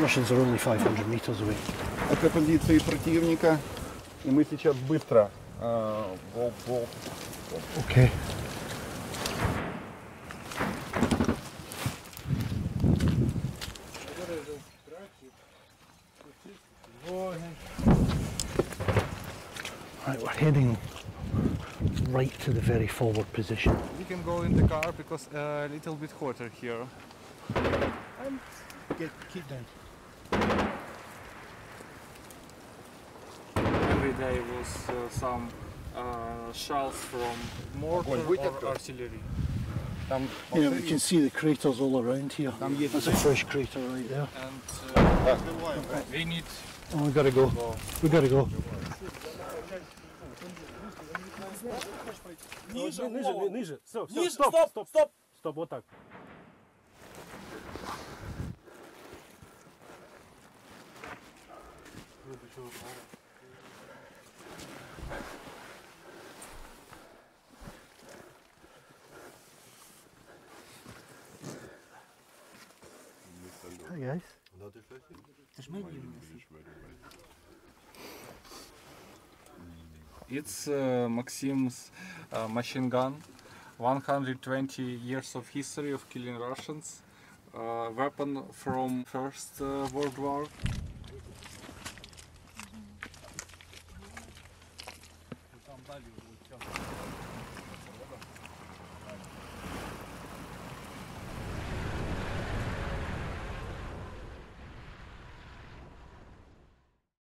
Russians are only 500 meters away. Это позиции противника. И мы сейчас быстро. э, волк, волк. Okay. Right, we're heading right to the very forward position. We can go in the car because a little bit hotter here. Get, keep down. Every day was uh, some uh, shells from mortar Огонь будет or открыть? artillery. Там Yeah, we can see the craters all around here. Там есть That's a fresh crater right there. And uh, we need Oh, we gotta go. go. We gotta go. Ниже, ниже, ниже. Все, все, Ниже, стоп, стоп, стоп, стоп. стоп, вот так. Hi guys. It's uh, Maxim's uh, machine gun. 120 years of history of killing Russians. Uh, weapon from First uh, World War. pas le